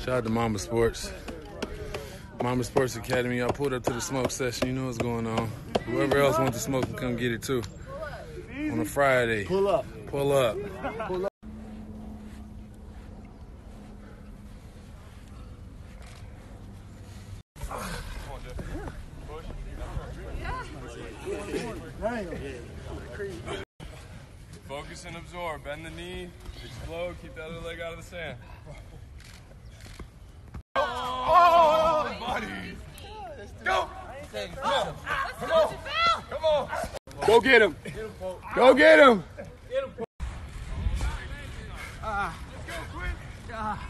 Shout out to Mamba Sports. Mamba Sports Academy. Y'all pulled up to the smoke session. You know what's going on. Whoever else wants to smoke can come get it too. On a Friday. Pull up. Pull up. Focus and absorb. Bend the knee. Explode. Keep that other leg out of the sand. Come on. Come on. Go get him. Go get him. Ah. Let's go, Quinn. Ah.